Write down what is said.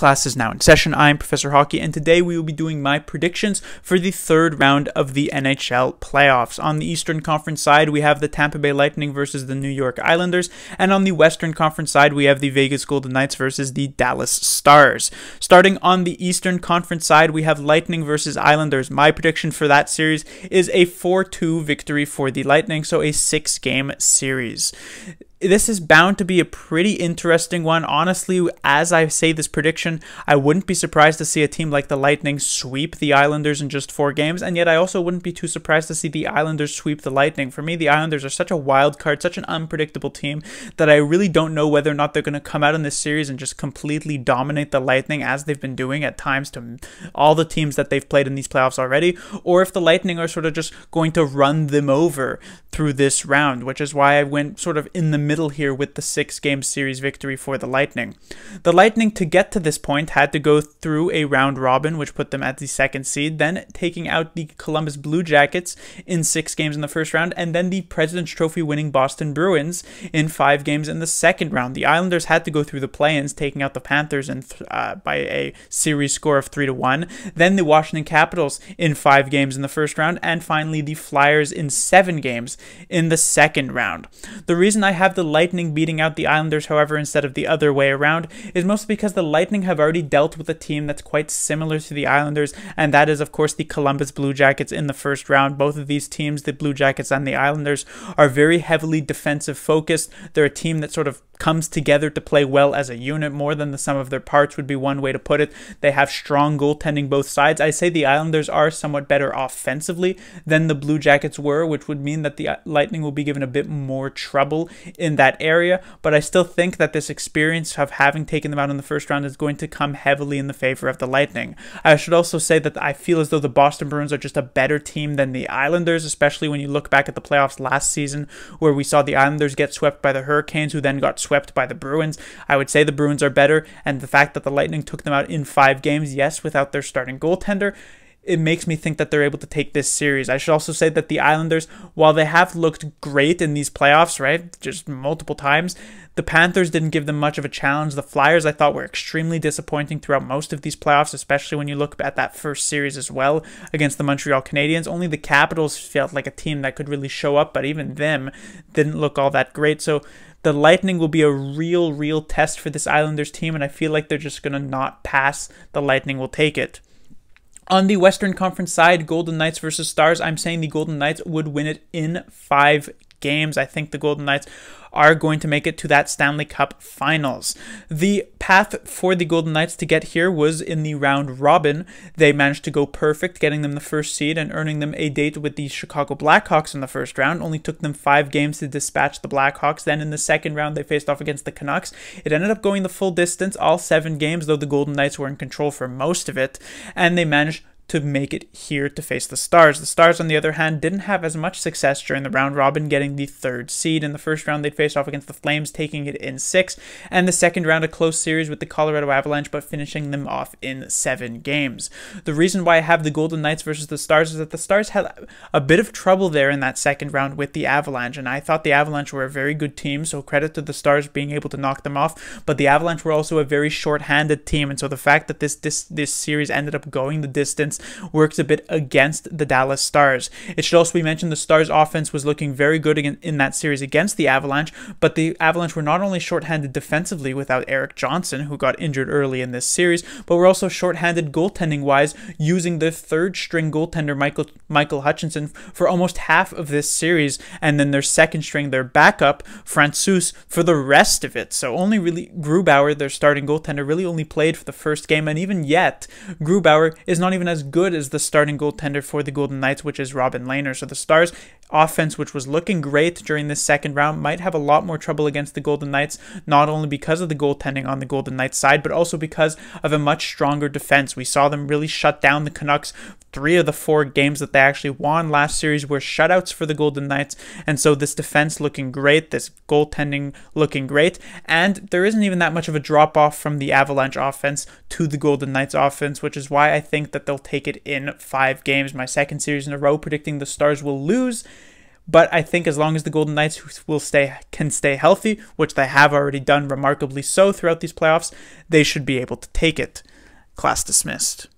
Class is now in session. I'm Professor Hockey, and today we will be doing my predictions for the third round of the NHL playoffs. On the Eastern Conference side, we have the Tampa Bay Lightning versus the New York Islanders, and on the Western Conference side, we have the Vegas Golden Knights versus the Dallas Stars. Starting on the Eastern Conference side, we have Lightning versus Islanders. My prediction for that series is a 4 2 victory for the Lightning, so a six game series this is bound to be a pretty interesting one. Honestly, as I say this prediction, I wouldn't be surprised to see a team like the Lightning sweep the Islanders in just four games, and yet I also wouldn't be too surprised to see the Islanders sweep the Lightning. For me, the Islanders are such a wild card, such an unpredictable team that I really don't know whether or not they're going to come out in this series and just completely dominate the Lightning as they've been doing at times to all the teams that they've played in these playoffs already, or if the Lightning are sort of just going to run them over through this round, which is why I went sort of in the middle here with the six game series victory for the Lightning. The Lightning, to get to this point, had to go through a round robin, which put them at the second seed, then taking out the Columbus Blue Jackets in six games in the first round, and then the President's Trophy winning Boston Bruins in five games in the second round. The Islanders had to go through the play ins, taking out the Panthers in, uh, by a series score of 3 to 1, then the Washington Capitals in five games in the first round, and finally the Flyers in seven games in the second round. The reason I have the Lightning Lightning beating out the Islanders, however, instead of the other way around, is mostly because the Lightning have already dealt with a team that's quite similar to the Islanders, and that is, of course, the Columbus Blue Jackets in the first round. Both of these teams, the Blue Jackets and the Islanders, are very heavily defensive focused. They're a team that sort of comes together to play well as a unit more than the sum of their parts would be one way to put it. They have strong goaltending both sides. I say the Islanders are somewhat better offensively than the Blue Jackets were, which would mean that the Lightning will be given a bit more trouble in that area, but I still think that this experience of having taken them out in the first round is going to come heavily in the favor of the Lightning. I should also say that I feel as though the Boston Bruins are just a better team than the Islanders, especially when you look back at the playoffs last season where we saw the Islanders get swept by the Hurricanes who then got swept by the Bruins. I would say the Bruins are better, and the fact that the Lightning took them out in five games, yes, without their starting goaltender, it makes me think that they're able to take this series. I should also say that the Islanders, while they have looked great in these playoffs, right, just multiple times, the Panthers didn't give them much of a challenge. The Flyers, I thought, were extremely disappointing throughout most of these playoffs, especially when you look at that first series as well against the Montreal Canadiens. Only the Capitals felt like a team that could really show up, but even them didn't look all that great. So the Lightning will be a real, real test for this Islanders team, and I feel like they're just going to not pass. The Lightning will take it. On the Western Conference side, Golden Knights versus Stars, I'm saying the Golden Knights would win it in five games. I think the Golden Knights are going to make it to that Stanley Cup finals. The path for the Golden Knights to get here was in the round robin. They managed to go perfect, getting them the first seed and earning them a date with the Chicago Blackhawks in the first round. Only took them five games to dispatch the Blackhawks. Then in the second round, they faced off against the Canucks. It ended up going the full distance, all seven games, though the Golden Knights were in control for most of it, and they managed to make it here to face the Stars. The Stars, on the other hand, didn't have as much success during the round robin, getting the third seed. In the first round, they'd face off against the Flames, taking it in six, and the second round, a close series with the Colorado Avalanche, but finishing them off in seven games. The reason why I have the Golden Knights versus the Stars is that the Stars had a bit of trouble there in that second round with the Avalanche, and I thought the Avalanche were a very good team, so credit to the Stars being able to knock them off, but the Avalanche were also a very short-handed team, and so the fact that this this this series ended up going the distance works a bit against the Dallas Stars. It should also be mentioned the Stars offense was looking very good in, that series against the Avalanche, but the Avalanche were not only shorthanded defensively without Erik Johnson, who got injured early in this series, but were also shorthanded goaltending wise, using the third string goaltender Michael Michael Hutchinson for almost half of this series, and then their second string, their backup, Francouz, for the rest of it. So only really Grubauer, their starting goaltender, really only played for the first game, and even yet, Grubauer is not even good as the starting goaltender for the Golden Knights, which is Robin Lehner. So the Stars offense, which was looking great during this second round, might have a lot more trouble against the Golden Knights, not only because of the goaltending on the Golden Knights side, but also because of a much stronger defense. We saw them really shut down the Canucks. Three of the four games that they actually won last series were shutouts for the Golden Knights, and so this defense looking great, this goaltending looking great, and there isn't even that much of a drop off from the Avalanche offense to the Golden Knights offense, which is why I think that they'll take it in five games. My second series in a row predicting the Stars will lose but I think as long as the Golden Knights will stay can stay healthy, which they have already done remarkably so throughout these playoffs, they should be able to take it. Class dismissed.